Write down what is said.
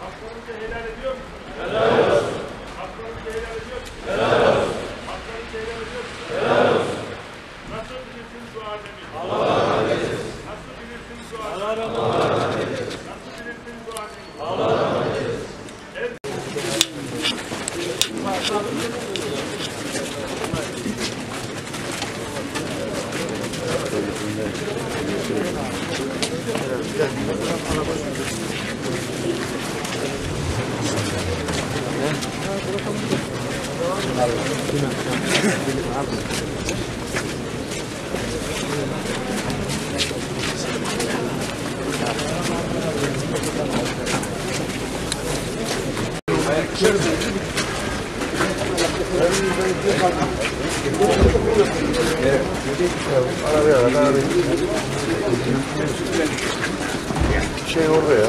Hakkınızı helal ediyor musunuz? Helal olsun. Hakkınızı helal ediyor musunuz? Helal olsun. Hakkınızı helal ediyor musunuz? Helal olsun. Nasıl bilirsiniz bu alemi? Allah rahmet eylesin. Nasıl bilirsiniz bu alemi? Allah rahmet eylesin. Nasıl bilirsiniz bu alemi? Allah rahmet eylesin. Evet. Razı Evet. Şey orada ya.